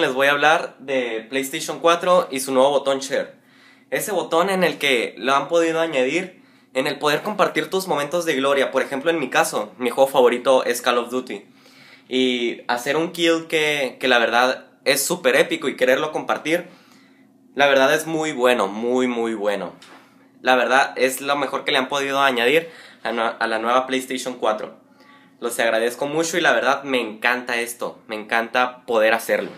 Les voy a hablar de PlayStation 4 y su nuevo botón Share. Ese botón en el que lo han podido añadir en el poder compartir tus momentos de gloria. Por ejemplo, en mi caso, mi juego favorito es Call of Duty. Y hacer un kill que, que la verdad es súper épico y quererlo compartir, la verdad es muy bueno, muy muy bueno. La verdad es lo mejor que le han podido añadir a la nueva PlayStation 4. Los agradezco mucho y la verdad me encanta esto, me encanta poder hacerlo.